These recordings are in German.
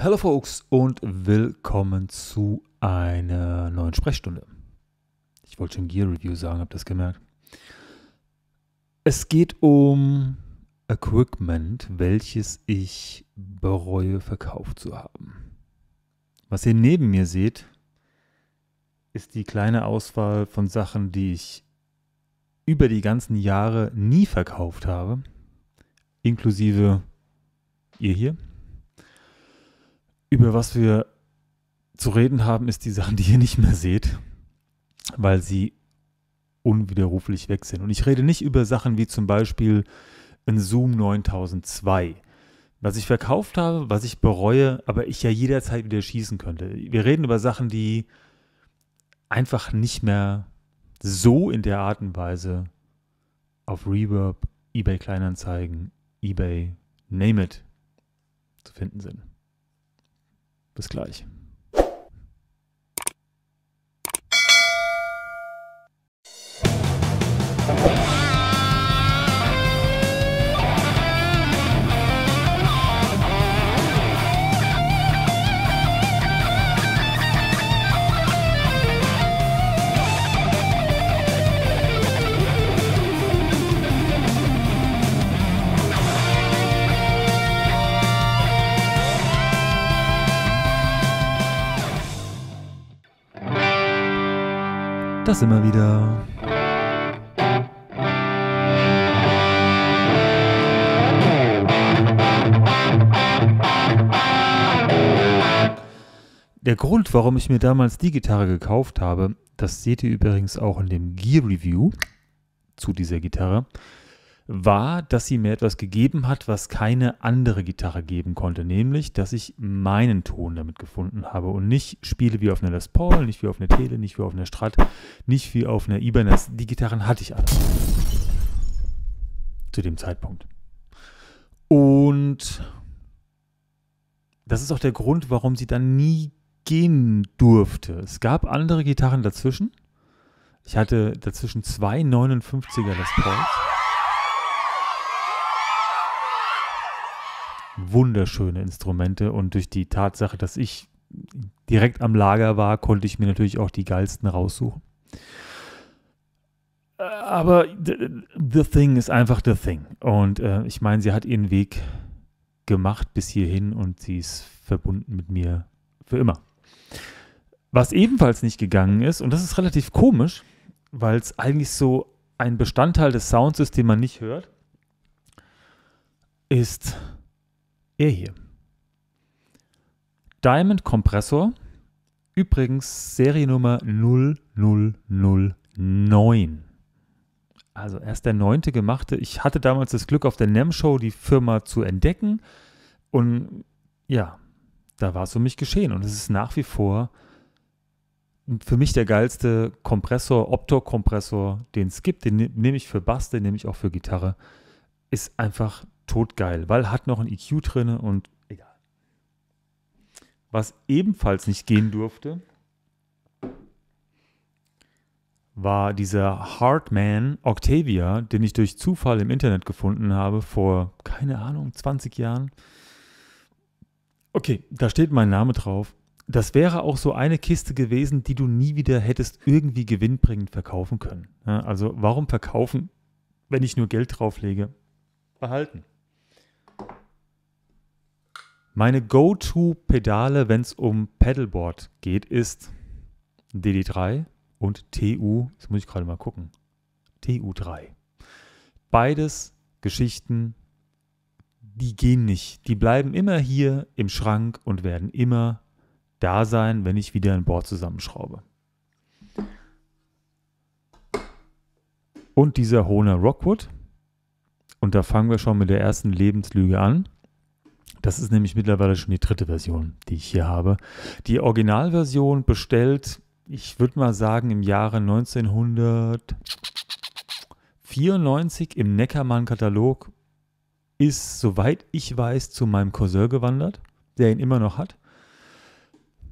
Hallo Folks und willkommen zu einer neuen Sprechstunde. Ich wollte schon Gear Review sagen, habt das gemerkt? Es geht um Equipment, welches ich bereue verkauft zu haben. Was ihr neben mir seht, ist die kleine Auswahl von Sachen, die ich über die ganzen Jahre nie verkauft habe, inklusive ihr hier. Über was wir zu reden haben, ist die Sachen, die ihr nicht mehr seht, weil sie unwiderruflich weg sind. Und ich rede nicht über Sachen wie zum Beispiel ein Zoom 9002, was ich verkauft habe, was ich bereue, aber ich ja jederzeit wieder schießen könnte. Wir reden über Sachen, die einfach nicht mehr so in der Art und Weise auf Reverb, eBay Kleinanzeigen, eBay, name it, zu finden sind. Bis gleich. Das immer wieder. Der Grund, warum ich mir damals die Gitarre gekauft habe, das seht ihr übrigens auch in dem Gear Review zu dieser Gitarre, war, dass sie mir etwas gegeben hat, was keine andere Gitarre geben konnte, nämlich, dass ich meinen Ton damit gefunden habe und nicht Spiele wie auf einer Les Paul, nicht wie auf einer Tele, nicht wie auf einer Strat, nicht wie auf einer Ibanez. Die Gitarren hatte ich alle. Zu dem Zeitpunkt. Und das ist auch der Grund, warum sie dann nie gehen durfte. Es gab andere Gitarren dazwischen. Ich hatte dazwischen zwei 59er Les Pauls. Wunderschöne Instrumente und durch die Tatsache, dass ich direkt am Lager war, konnte ich mir natürlich auch die geilsten raussuchen. Aber The Thing ist einfach The Thing. Und äh, ich meine, sie hat ihren Weg gemacht bis hierhin und sie ist verbunden mit mir für immer. Was ebenfalls nicht gegangen ist, und das ist relativ komisch, weil es eigentlich so ein Bestandteil des Sounds ist, den man nicht hört, ist er hier. Diamond Kompressor, übrigens Seriennummer 0009. Also erst der neunte gemachte. Ich hatte damals das Glück, auf der NEM-Show die Firma zu entdecken. Und ja, da war es um mich geschehen. Und es ist nach wie vor für mich der geilste Kompressor, Opto-Kompressor, den es gibt. Den ne-, nehme ich für Bass, den nehme ich auch für Gitarre. Ist einfach totgeil, weil hat noch ein EQ drin und egal. Was ebenfalls nicht gehen durfte, war dieser Hardman Octavia, den ich durch Zufall im Internet gefunden habe vor, keine Ahnung, 20 Jahren. Okay, da steht mein Name drauf. Das wäre auch so eine Kiste gewesen, die du nie wieder hättest irgendwie gewinnbringend verkaufen können. Also warum verkaufen, wenn ich nur Geld drauflege? Behalten. Meine Go-To-Pedale, wenn es um Pedalboard geht, ist DD3 und TU, das muss ich gerade mal gucken, TU3. Beides Geschichten, die gehen nicht. Die bleiben immer hier im Schrank und werden immer da sein, wenn ich wieder ein Board zusammenschraube. Und dieser Hohner Rockwood. Und da fangen wir schon mit der ersten Lebenslüge an. Das ist nämlich mittlerweile schon die dritte Version, die ich hier habe. Die Originalversion bestellt, ich würde mal sagen, im Jahre 1994 im Neckermann-Katalog, ist, soweit ich weiß, zu meinem Cousin gewandert, der ihn immer noch hat.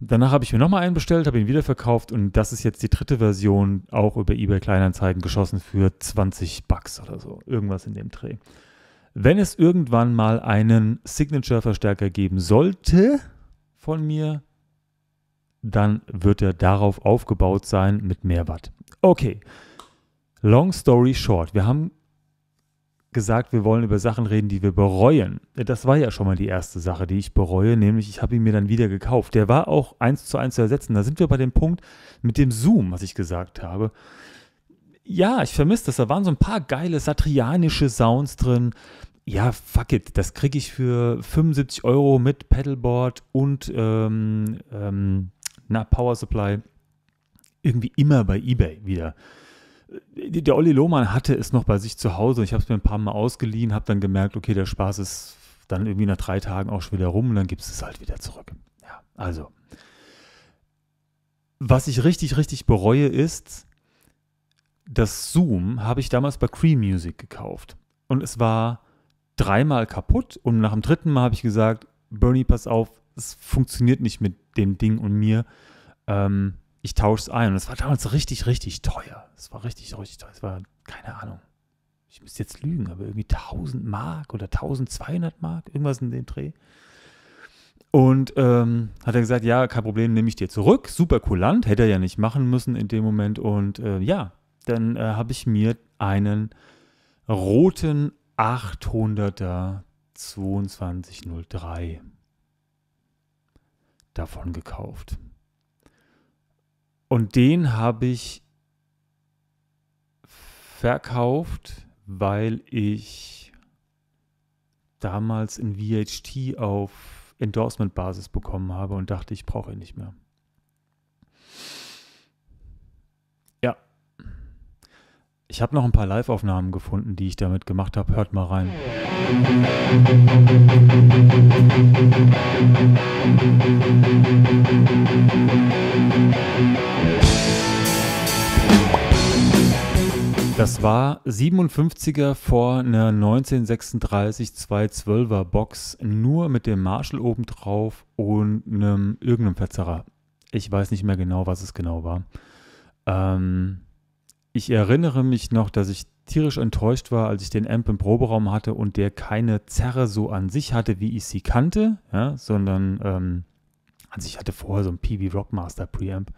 Danach habe ich mir nochmal einen bestellt, habe ihn wieder verkauft und das ist jetzt die dritte Version, auch über eBay Kleinanzeigen geschossen für 20 Bucks oder so. Irgendwas in dem Dreh. Wenn es irgendwann mal einen Signature-Verstärker geben sollte, von mir, dann wird er darauf aufgebaut sein mit mehr Watt. Okay, long story short, wir haben gesagt, wir wollen über Sachen reden, die wir bereuen. Das war ja schon mal die erste Sache, die ich bereue, nämlich ich habe ihn mir dann wieder gekauft. Der war auch eins zu eins zu ersetzen. Da sind wir bei dem Punkt mit dem Zoom, was ich gesagt habe. Ja, ich vermisse das. Da waren so ein paar geile satrianische Sounds drin. Ja, fuck it, das kriege ich für 75 Euro mit Pedalboard und ähm, ähm, na, Power Supply irgendwie immer bei eBay wieder der Olli Lohmann hatte es noch bei sich zu Hause. Ich habe es mir ein paar Mal ausgeliehen, habe dann gemerkt, okay, der Spaß ist dann irgendwie nach drei Tagen auch schon wieder rum und dann gibt es halt wieder zurück. Ja, also. Was ich richtig, richtig bereue ist, das Zoom habe ich damals bei Cream Music gekauft. Und es war dreimal kaputt und nach dem dritten Mal habe ich gesagt, Bernie, pass auf, es funktioniert nicht mit dem Ding und mir. Ähm, ich tausche es ein. Und es war damals richtig, richtig teuer. Es war richtig, richtig teuer. Es war, keine Ahnung. Ich müsste jetzt lügen, aber irgendwie 1000 Mark oder 1200 Mark, irgendwas in dem Dreh. Und ähm, hat er gesagt, ja, kein Problem, nehme ich dir zurück. Super kulant, hätte er ja nicht machen müssen in dem Moment. Und äh, ja, dann äh, habe ich mir einen roten 800er 2203 davon gekauft. Und den habe ich verkauft, weil ich damals in VHT auf Endorsement-Basis bekommen habe und dachte, ich brauche ihn nicht mehr. Ich habe noch ein paar Live-Aufnahmen gefunden, die ich damit gemacht habe. Hört mal rein. Das war 57er vor einer 1936 212er Box, nur mit dem Marshall oben drauf und einem irgendeinem Verzerrer. Ich weiß nicht mehr genau, was es genau war. Ähm, ich erinnere mich noch, dass ich tierisch enttäuscht war, als ich den Amp im Proberaum hatte und der keine Zerre so an sich hatte, wie ich sie kannte, ja, sondern ähm, also ich hatte vorher so ein PV Rockmaster Preamp.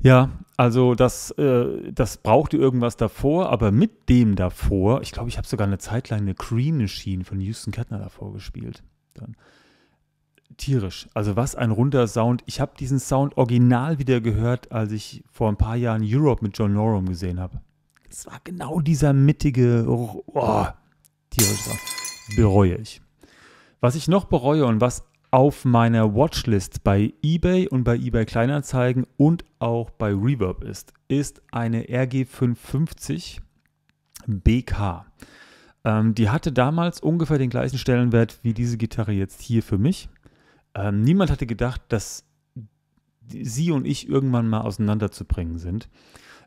Ja, also das, äh, das brauchte irgendwas davor, aber mit dem davor, ich glaube, ich habe sogar eine Zeit lang eine Green Machine von Houston Kettner davor gespielt. Dann. Tierisch. Also was ein runder Sound. Ich habe diesen Sound original wieder gehört, als ich vor ein paar Jahren Europe mit John Norum gesehen habe. Es war genau dieser mittige, oh, tierische Sound. Bereue ich. Was ich noch bereue und was auf meiner Watchlist bei eBay und bei eBay Kleinanzeigen und auch bei Reverb ist, ist eine RG550 BK. Ähm, die hatte damals ungefähr den gleichen Stellenwert wie diese Gitarre jetzt hier für mich. Ähm, niemand hatte gedacht, dass sie und ich irgendwann mal auseinanderzubringen sind.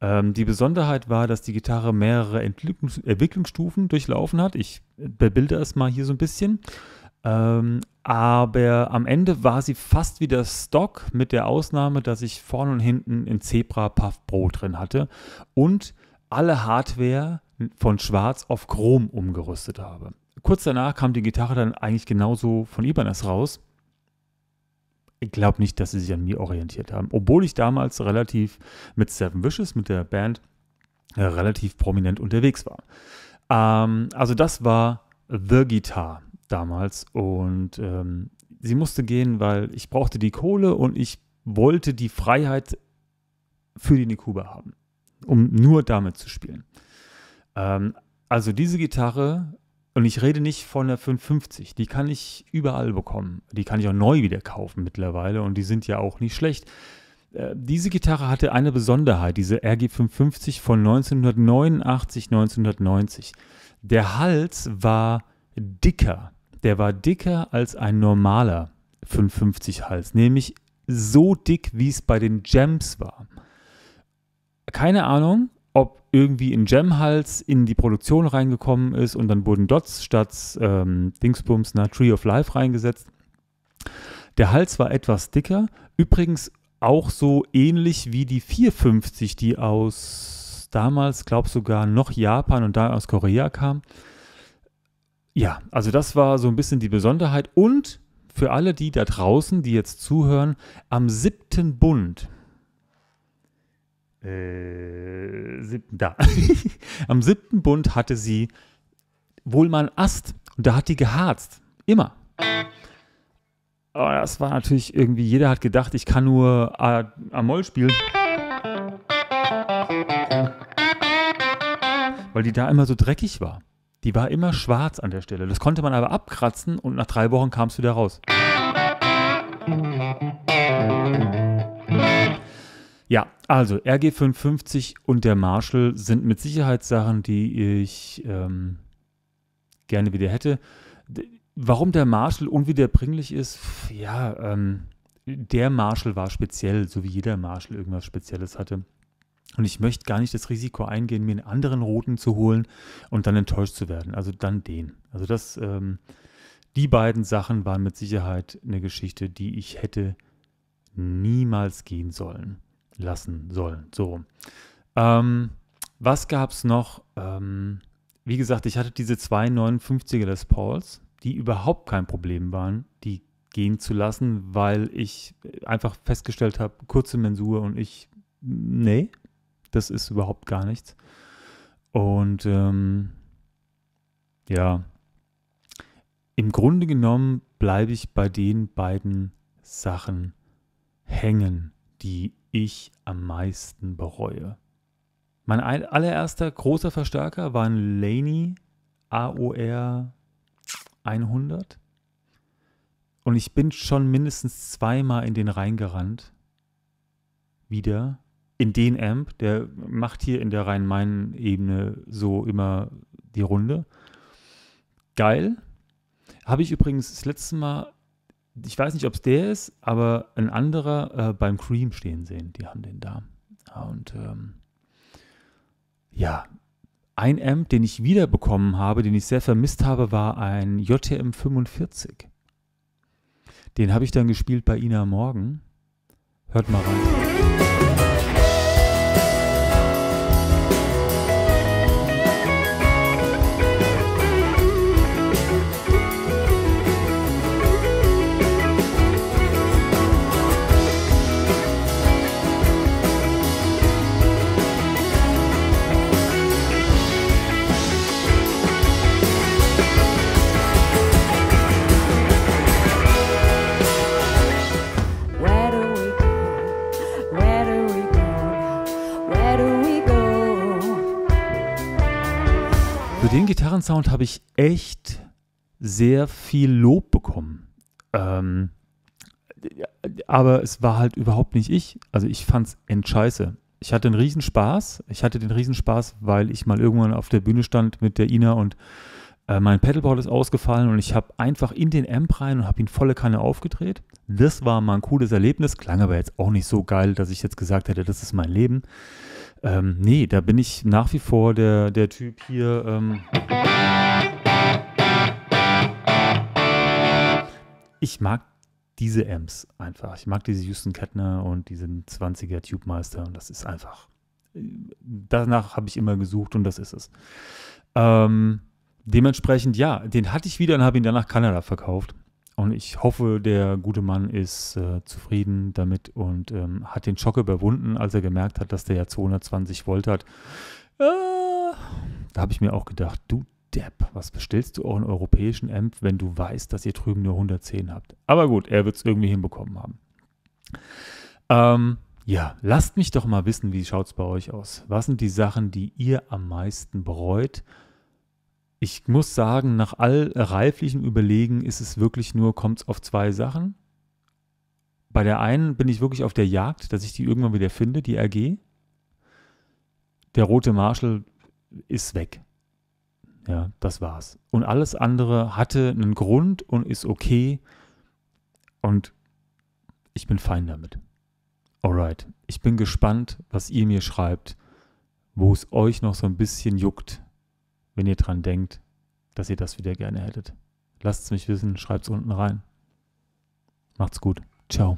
Ähm, die Besonderheit war, dass die Gitarre mehrere Entwicklungs Entwicklungsstufen durchlaufen hat. Ich bebilde es mal hier so ein bisschen. Ähm, aber am Ende war sie fast wieder Stock, mit der Ausnahme, dass ich vorne und hinten in Zebra Puff Pro drin hatte und alle Hardware von Schwarz auf Chrom umgerüstet habe. Kurz danach kam die Gitarre dann eigentlich genauso von Ibanez raus. Ich glaube nicht, dass sie sich an mir orientiert haben, obwohl ich damals relativ mit Seven Wishes, mit der Band, äh, relativ prominent unterwegs war. Ähm, also das war The Guitar damals und ähm, sie musste gehen, weil ich brauchte die Kohle und ich wollte die Freiheit für die Nikuba haben, um nur damit zu spielen. Ähm, also diese Gitarre, und ich rede nicht von der 550, die kann ich überall bekommen. Die kann ich auch neu wieder kaufen mittlerweile und die sind ja auch nicht schlecht. Äh, diese Gitarre hatte eine Besonderheit, diese RG550 von 1989, 1990. Der Hals war dicker der war dicker als ein normaler 550 Hals, nämlich so dick, wie es bei den Gems war. Keine Ahnung, ob irgendwie ein Gem-Hals in die Produktion reingekommen ist und dann wurden Dots statt ähm, Dingsbums na Tree of Life reingesetzt. Der Hals war etwas dicker, übrigens auch so ähnlich wie die 450, die aus damals, glaube sogar noch Japan und da aus Korea kam. Ja, also das war so ein bisschen die Besonderheit. Und für alle die da draußen, die jetzt zuhören, am siebten Bund, äh, siebten, da, am siebten Bund hatte sie wohl mal einen Ast und da hat die geharzt. Immer. Aber das war natürlich irgendwie, jeder hat gedacht, ich kann nur A-Moll spielen. Weil die da immer so dreckig war. Die war immer schwarz an der Stelle. Das konnte man aber abkratzen und nach drei Wochen kam es wieder raus. Ja, also RG55 und der Marshall sind mit Sicherheit Sachen, die ich ähm, gerne wieder hätte. Warum der Marshall unwiederbringlich ist, ja, ähm, der Marshall war speziell, so wie jeder Marshall irgendwas Spezielles hatte. Und ich möchte gar nicht das Risiko eingehen, mir einen anderen roten zu holen und dann enttäuscht zu werden. Also dann den. Also das, ähm, die beiden Sachen waren mit Sicherheit eine Geschichte, die ich hätte niemals gehen sollen, lassen sollen. So. Ähm, was gab es noch? Ähm, wie gesagt, ich hatte diese zwei 59er des Pauls, die überhaupt kein Problem waren, die gehen zu lassen, weil ich einfach festgestellt habe, kurze Mensur und ich, nee, das ist überhaupt gar nichts. Und ähm, ja, im Grunde genommen bleibe ich bei den beiden Sachen hängen, die ich am meisten bereue. Mein allererster großer Verstärker war ein Laney AOR 100. Und ich bin schon mindestens zweimal in den reingerannt. Wieder in den Amp, der macht hier in der Rhein-Main-Ebene so immer die Runde. Geil. Habe ich übrigens das letzte Mal, ich weiß nicht, ob es der ist, aber ein anderer äh, beim Cream stehen sehen. Die haben den da. Und ähm, ja, ein Amp, den ich wiederbekommen habe, den ich sehr vermisst habe, war ein JTM 45. Den habe ich dann gespielt bei Ina Morgen. Hört mal rein. Gitarrensound habe ich echt sehr viel Lob bekommen. Ähm, aber es war halt überhaupt nicht ich. Also ich fand es entscheiße. Ich hatte einen Riesenspaß. Ich hatte den Riesenspaß, weil ich mal irgendwann auf der Bühne stand mit der Ina und äh, mein Pedalboard ist ausgefallen und ich habe einfach in den Amp rein und habe ihn volle Kanne aufgedreht. Das war mal ein cooles Erlebnis, klang aber jetzt auch nicht so geil, dass ich jetzt gesagt hätte, das ist mein Leben. Ähm, nee, da bin ich nach wie vor der, der Typ hier. Ähm ich mag diese Amps einfach. Ich mag diese Houston Kettner und diesen 20er Tube Meister und das ist einfach. Danach habe ich immer gesucht und das ist es. Ähm, dementsprechend, ja, den hatte ich wieder und habe ihn dann nach Kanada verkauft. Und ich hoffe, der gute Mann ist äh, zufrieden damit und ähm, hat den Schock überwunden, als er gemerkt hat, dass der ja 220 Volt hat. Äh, da habe ich mir auch gedacht, du Depp, was bestellst du auch einen europäischen Amp, wenn du weißt, dass ihr drüben nur 110 habt? Aber gut, er wird es irgendwie hinbekommen haben. Ähm, ja, lasst mich doch mal wissen, wie schaut es bei euch aus? Was sind die Sachen, die ihr am meisten bereut? Ich muss sagen, nach all reiflichem Überlegen ist es wirklich nur, kommt es auf zwei Sachen. Bei der einen bin ich wirklich auf der Jagd, dass ich die irgendwann wieder finde, die RG. Der rote Marshall ist weg. Ja, das war's. Und alles andere hatte einen Grund und ist okay. Und ich bin fein damit. Alright. Ich bin gespannt, was ihr mir schreibt, wo es euch noch so ein bisschen juckt, wenn ihr dran denkt, dass ihr das wieder gerne hättet. Lasst es mich wissen, schreibt es unten rein. Macht's gut. Ciao.